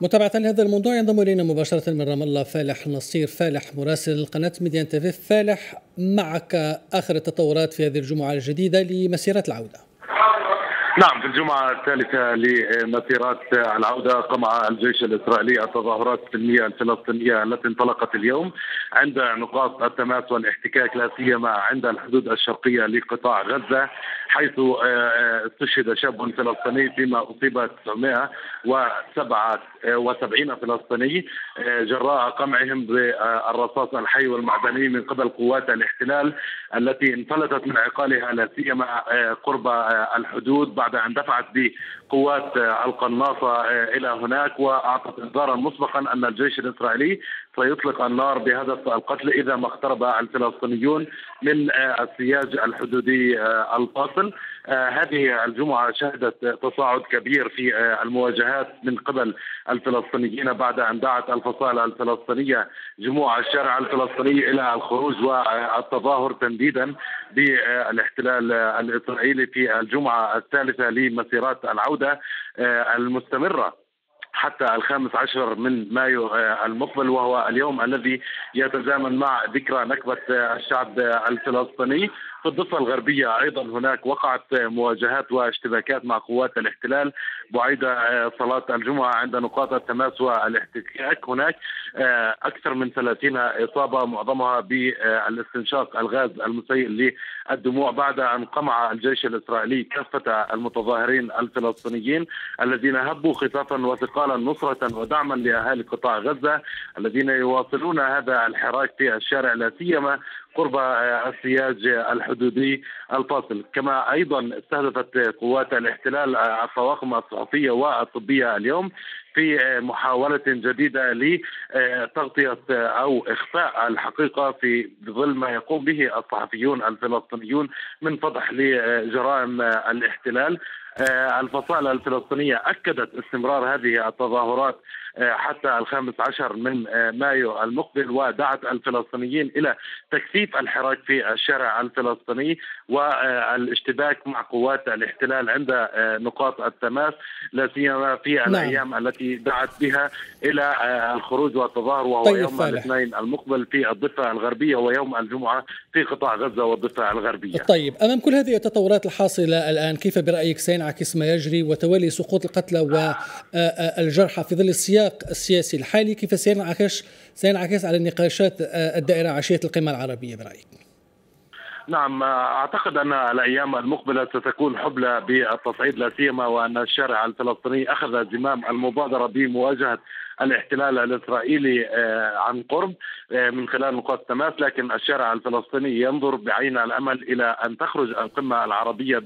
متابعة لهذا الموضوع ينضم إلينا مباشرة من رام الله فالح نصير. فالح مراسل قناة Medi1 TV. فالح معك آخر التطورات في هذه الجمعة الجديدة لمسيرة العودة. نعم في الجمعة الثالثة لمسيرات العودة قمع الجيش الإسرائيلي التظاهرات السلمية الفلسطينية التي انطلقت اليوم عند نقاط التماس والاحتكاك لا سيما عند الحدود الشرقية لقطاع غزة. حيث آه، آه، استشهد شاب فلسطيني فيما أصيب 977 فلسطيني آه، جراء قمعهم بالرصاص الحي والمعدني من قبل قوات الاحتلال التي انفلتت من عقالها لا سيما قرب الحدود بعد أن دفعت بقوات القناصة إلى هناك وأعطت انذارا مسبقا أن الجيش الإسرائيلي سيطلق النار بهدف القتل إذا ما اقترب الفلسطينيون من السياج الحدودي الفاصل هذه الجمعة شهدت تصاعد كبير في المواجهات من قبل الفلسطينيين بعد أن دعت الفصائل الفلسطينية جموع الشارع الفلسطيني إلى الخروج والتظاهر تنديدا بالاحتلال الإسرائيلي في الجمعة الثالثة لمسيرات العودة المستمرة. حتى الخامس عشر من مايو آه، المقبل وهو اليوم الذي يتزامن مع ذكرى نكبة الشعب الفلسطيني. في الضفة الغربية أيضا هناك وقعت مواجهات واشتباكات مع قوات الاحتلال بعيد آه، صلاة الجمعة عند نقاط التماس والاحتكاك. هناك آه، أكثر من 30 إصابة معظمها بالاستنشاق الغاز المسيل للدموع بعد أن قمع الجيش الإسرائيلي كافة المتظاهرين الفلسطينيين الذين هبوا خطافا وثقالا نصرة ودعما لأهالي قطاع غزة الذين يواصلون هذا الحراك في الشارع لا سيما قرب السياج الحدودي الفاصل. كما أيضا استهدفت قوات الاحتلال الطواقم الصحفية والطبية اليوم في محاولة جديدة لتغطية أو إخفاء الحقيقة في ظل ما يقوم به الصحفيون الفلسطينيون من فضح لجرائم الاحتلال. الفصائل الفلسطينية أكدت استمرار هذه التظاهرات حتى الخامس عشر من مايو المقبل ودعت الفلسطينيين إلى تكثيف الحراك في الشارع الفلسطيني والاشتباك مع قوات الاحتلال عند نقاط التماس لا سيما في نعم. الأيام نعم. التي دعت بها إلى الخروج والتظاهر وهو طيب يوم فالح. الاثنين المقبل في الضفة الغربية ويوم الجمعة في قطاع غزة والضفة الغربية طيب أمام كل هذه التطورات الحاصلة الآن كيف برأيك سينعكس ما يجري وتوالي سقوط القتلى والجرحى في ظل السياق السياسي الحالي كيف سينعكس سينعكس على النقاشات آه، الدائرة عشية القمة العربية برأيك؟ نعم أعتقد أن الأيام المقبلة ستكون حبلى بالتصعيد لا سيما وأن الشارع الفلسطيني أخذ زمام المبادرة بمواجهة الاحتلال الإسرائيلي آه، عن قرب آه، من خلال نقاط تماس لكن الشارع الفلسطيني ينظر بعين الأمل إلى أن تخرج القمة العربية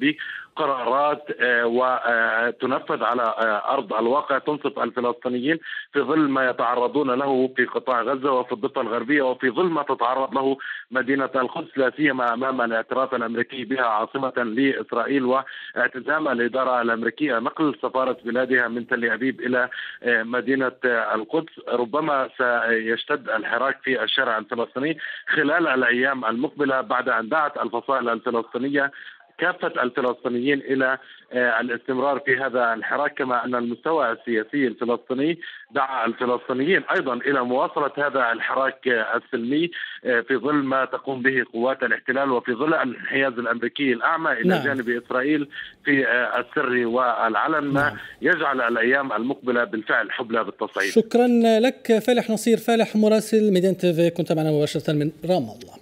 قرارات آه، وتنفذ على أرض الواقع تنصف الفلسطينيين في ظل ما يتعرضون له في قطاع غزة وفي الضفة الغربية وفي ظل ما تتعرض له مدينة القدس لا سيما أمام الاعتراف الأمريكي بها عاصمة لإسرائيل واعتزام الإدارة الأمريكية نقل سفارة بلادها من تل أبيب إلى مدينة القدس ربما سيشتد الحراك في الشارع الفلسطيني خلال الأيام المقبلة بعد أن دعت الفصائل الفلسطينية كافة الفلسطينيين إلى آه، الاستمرار في هذا الحراك كما أن المستوى السياسي الفلسطيني دعا الفلسطينيين أيضا إلى مواصلة هذا الحراك السلمي آه، في ظل ما تقوم به قوات الاحتلال وفي ظل الانحياز الأمريكي الأعمى إلى نعم. جانب إسرائيل في آه، السر والعلن ما نعم. يجعل الأيام المقبلة بالفعل حبلى بالتصعيد شكرا لك فالح نصير فالح مراسل ميدان تيفي كنت معنا مباشرة من رام الله